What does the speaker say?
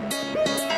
Música